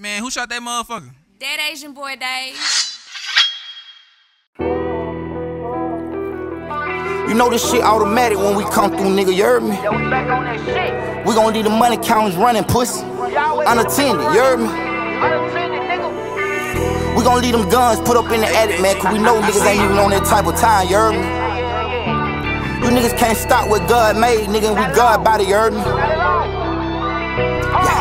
Man, who shot that motherfucker? That Asian boy Dave. You know this shit automatic when we come through, nigga, you heard me? We gon' leave the money counters running, pussy. Unattended, you heard me? We gon' leave them guns put up in the attic, man, cause we know niggas ain't even on that type of time, you heard me? You niggas can't stop what God made, nigga, and we God body, you heard me? Keep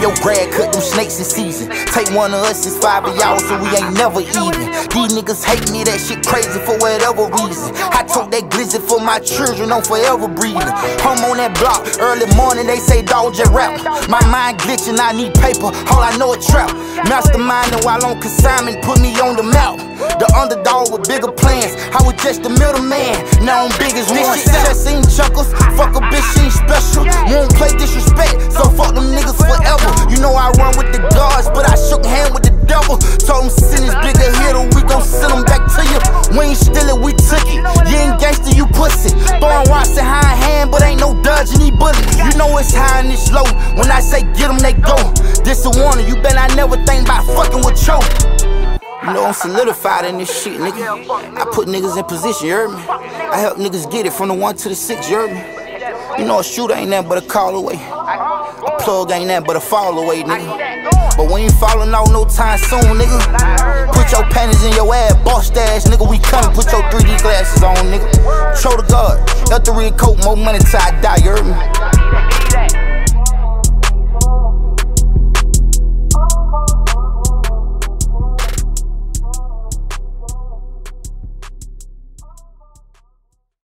your grad cut, them snakes in season. Take one of us, it's five of y'all, so we ain't never even. These niggas hate me, that shit crazy for whatever reason. I took that glizzy for my children, I'm forever breathing. Home on that block, early morning, they say dog just rap. My mind glitching, I need paper, all I know is trap. Masterminding while on consignment, put me on the map. The underdog with bigger plans. I was just the middleman, now I'm big as one. This shit just ain't chuckles. Fuck a bitch, she ain't special. Won't play disrespect, it's high and it's low. When I say get them, they go. This a warning, you bet I never think about fucking with choke. You know I'm solidified in this shit, nigga. I put niggas in position, you heard me? I help niggas get it from the one to the six, you heard me? You know a shooter ain't nothing but a call away. A plug ain't nothing but a fall away, nigga. But we ain't falling out no time soon, nigga. Put your panties in your ass, boss stash, nigga. We coming, put your 3D glasses on, nigga. Show the God, the red coat, more money till I die, you heard me?